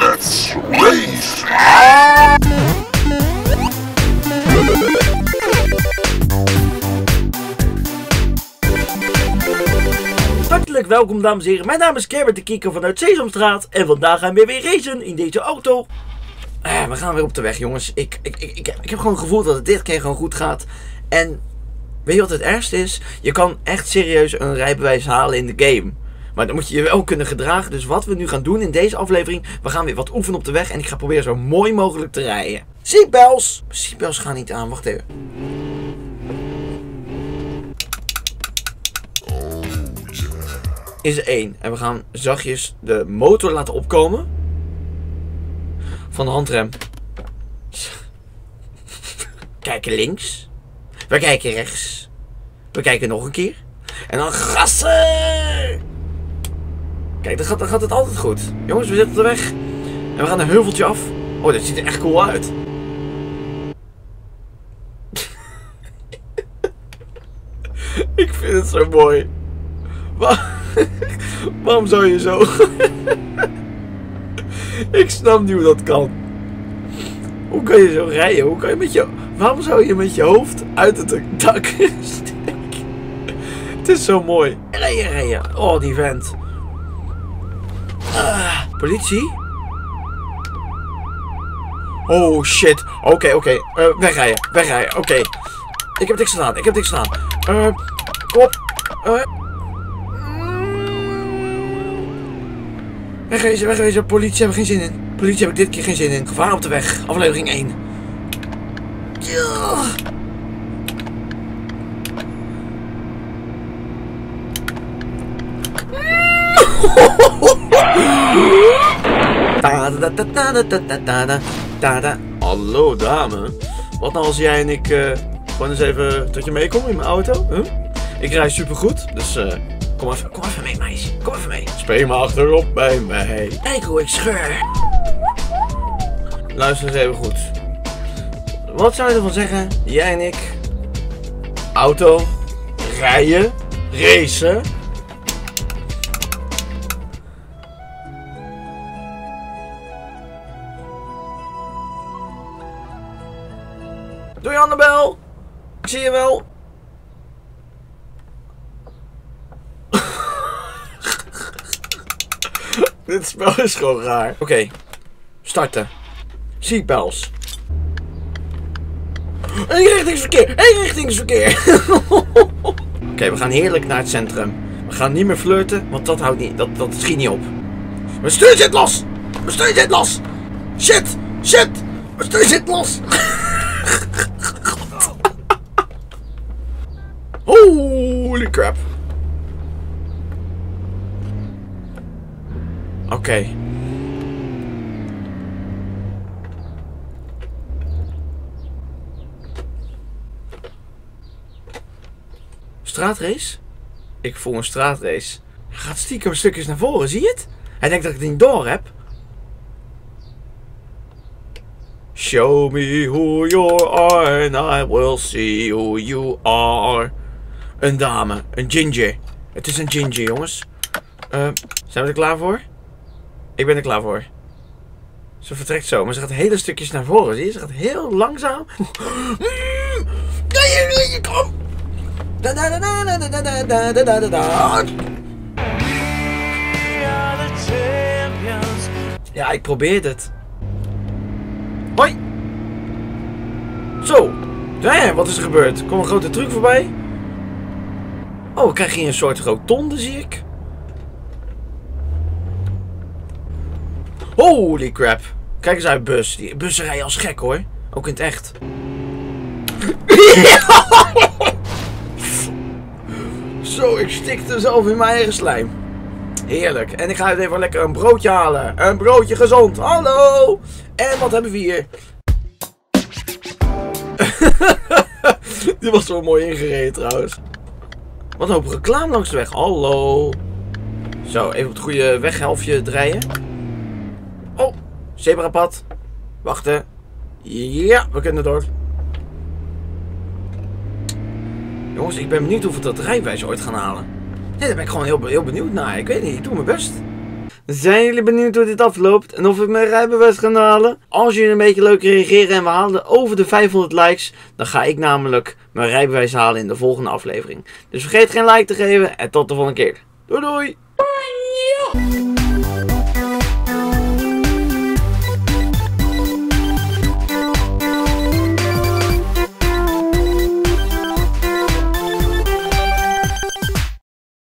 Let's race! Hartelijk welkom dames en heren, mijn naam is Kerbert de Kieker vanuit Sesamstraat en vandaag gaan we weer racen in deze auto. Eh, we gaan weer op de weg jongens, ik, ik, ik, ik, ik heb gewoon het gevoel dat het dit keer gewoon goed gaat. En weet je wat het ergste is? Je kan echt serieus een rijbewijs halen in de game. Maar dan moet je je wel kunnen gedragen. Dus wat we nu gaan doen in deze aflevering, we gaan weer wat oefenen op de weg en ik ga proberen zo mooi mogelijk te rijden. Seatbelts! Seatbelts gaan niet aan, wacht even. is er één. En we gaan zachtjes de motor laten opkomen. Van de handrem. Kijken links. We kijken rechts. We kijken nog een keer. En dan gassen! Kijk, dan gaat, gaat het altijd goed. Jongens, we zitten op de weg. En we gaan een heuveltje af. Oh, dat ziet er echt cool uit. Ik vind het zo mooi. Wa- Waarom zou je zo? ik snap niet hoe dat kan. Hoe kan je zo rijden? Hoe kan je met je... Waarom zou je met je hoofd uit het dak steken? Het is zo mooi. Rijden, rijden. Oh, die vent. Politie? Oh shit. Oké, oké. Eh, wegrijden, wegrijden. Oké. Ik heb niks gedaan, ik heb niks gedaan. Eh, kom op. Wegwezen, wegwezen. Politie hebben geen zin in. Politie heb ik dit keer geen zin in. Gevaar op de weg. Aflevering 1. Ja. Hallo dame. Wat nou als jij en ik eh, gewoon eens even tot je meekomen in mijn auto? Huh? Ik rij supergoed, dus eh, kom, even, kom even mee meisje. Kom even mee. Speel maar achterop bij mij. Kijk hoe ik scheur. Luister eens even goed. Wat zou je ervan zeggen? Jij en ik. Auto. Rijden. Racen. Doei Annabel. Ik zie je wel. Dit spel is gewoon raar. Oké, starten. Seatbelts. Eenrichtingsverkeer! Eenrichtingsverkeer! Oké, we gaan heerlijk naar het centrum. We gaan niet meer flirten, want dat houdt niet. Dat, dat schiet niet op. Mijn stuur zit los! Mijn stuur zit los! Shit! Shit! Mijn stuur zit los! Holy crap! Oké. Straatrace? Ik voel een straatrace. Hij gaat stiekem stukjes naar voren, zie je het? Hij denkt dat ik het niet door heb. Show me who you are and I will see who you are. Een dame. Een ginger. Het is een ginger, jongens. Eh, zijn we er klaar voor? Ik ben er klaar voor. Ze vertrekt zo, maar ze gaat hele stukjes naar voren. Zie je? Ze gaat heel langzaam. Kom! Ja, ik probeer het. Hoi! Zo! Nee, wat is er gebeurd? Kom een grote truc voorbij? Oh, krijgen hier een soort rotonde, zie ik. Holy crap. Kijk eens uit, bus. Die bussen rijden als gek, hoor. Ook in het echt. Zo, ik stikte zelf in mijn eigen slijm. Heerlijk. En ik ga even lekker een broodje halen. Een broodje gezond. Hallo. En wat hebben we hier? Die was zo mooi ingereden trouwens. Wat een hoop reclame langs de weg. Hallo. Zo, even op het goede weghelftje draaien. Oh, zebrapad. Wachten. Ja, we kunnen door. Jongens, ik ben benieuwd of we dat rijbewijs ooit gaan halen. Nee, daar ben ik gewoon heel, heel benieuwd naar. Ik weet niet, ik doe mijn best. Zijn jullie benieuwd hoe dit afloopt en of ik mijn rijbewijs ga halen? Als jullie een beetje leuk reageren en we halen over de 500 likes, dan ga ik namelijk mijn rijbewijs halen in de volgende aflevering. Dus vergeet geen like te geven en tot de volgende keer. Doei doei!